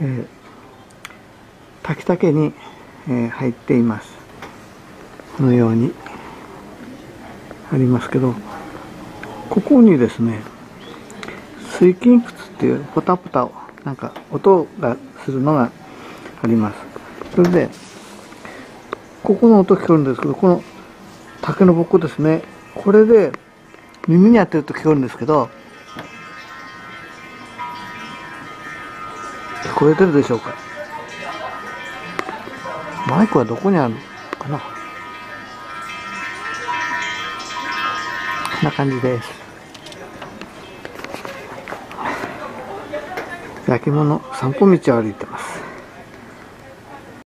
えー、滝竹に、えー、入っています。このようにありますけどここにですね水金窟っていうポタポタをなんか音がするのがあります。それでここの音聞こえるんですけどこの竹のぼっこですね。これで耳に当てると聞こえるんですけど聞こえてるでしょうか？マイクはどこにあるのかな？こんな感じです。焼き物散歩道を歩いて。